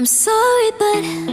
I'm sorry, but